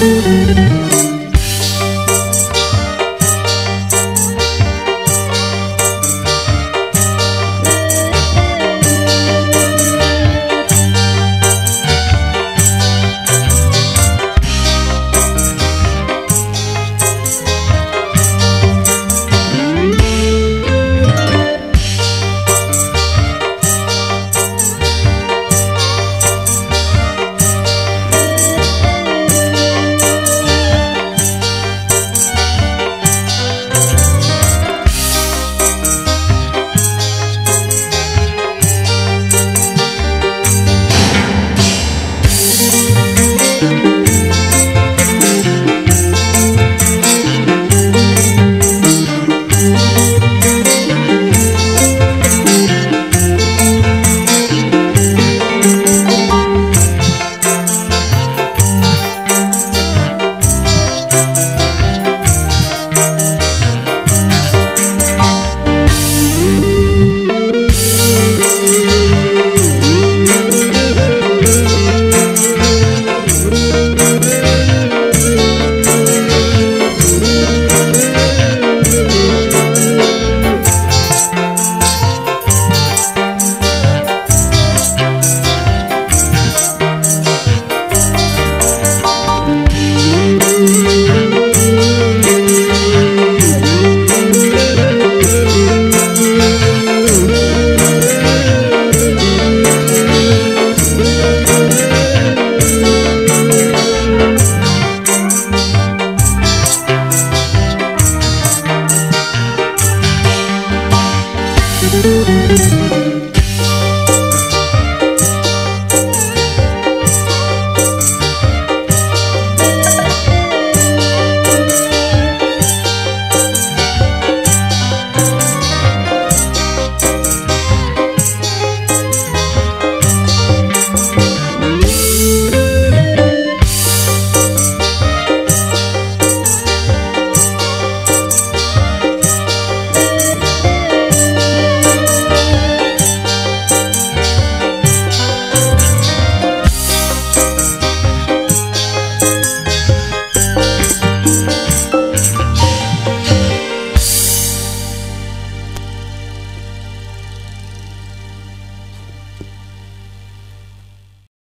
Música